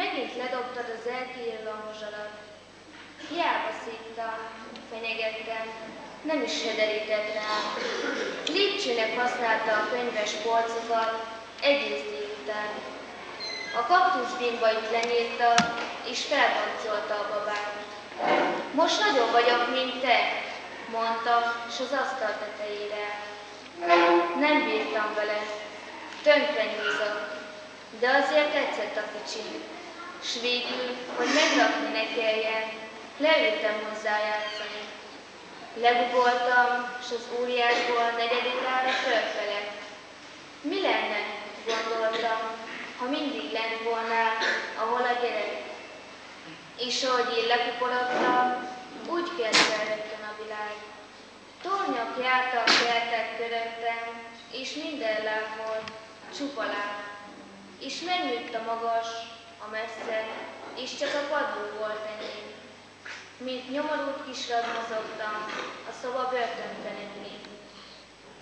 Megint ledobtad az elkérő a mozsalat. Hiába szívtam, fenyegettem, nem is hederített rám. Lépcsőnek használta a könyves polcokat egész délután. A kaktuszbimbait lenyírta, és felboncolta a babát. Most nagyobb vagyok, mint te, mondta, s az asztal tetejére. Nem bírtam vele, tönkre nyúzott, de azért tetszett a kicsi. S végül, hogy megrakni ne kelljen, leültem hozzá játszani. Legugoltam, s az óriásból negyedévára fölfele. Mi lenne, gondoltam, ha mindig lent volnál, ahol a gyerek. És ahogy én lekuporodtam, úgy kezdte rögtön a világ. Tornyok jártak kertek köröttem, és minden láb volt, csupa láb. És megnőtt a magas, és csak a padló volt enyém. Mint nyomorult kisrad mozogtam, a szoba börtöntelenné.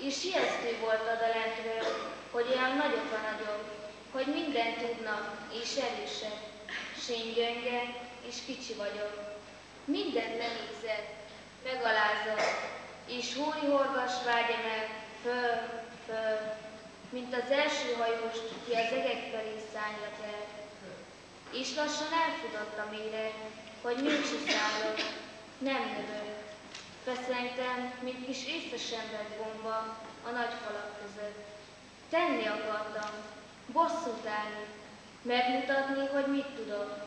És ijesztő volt odalentről, hogy olyan nagyok a nagyok, hogy mindent tudnak, és erősek. S én gyönge, és kicsi vagyok. Mindent lenézett, megalázott, és húri-horgas vágyam el, föl, föl, mint az első hajós, ki az egek felé szállja el. És lassan elfutott a mére, hogy mégse szállok, nem növök. Feszengtem, mint kis észesembert bomba a nagy falak között. Tenni akartam, bosszút állni, megmutatni, hogy mit tudok.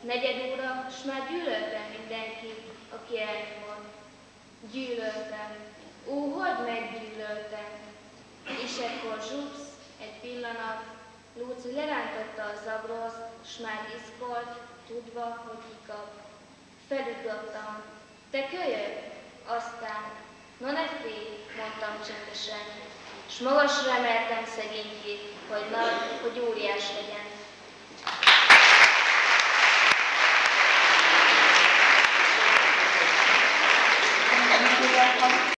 Negyed óra, s már gyűlöltem mindenkit, aki elnyomott. Gyűlöltem, ó, hogy meggyűlöltem. És ekkor zsupsz, egy pillanat, Lúci lerántotta a zabroszt, s már iszkolt, tudva, hogy kikap. Felütöttem. Te kölyök? Aztán, no ne félj, mondtam csendesen, s magasra emeltem szegénykét, hogy nagy, hogy óriás legyen.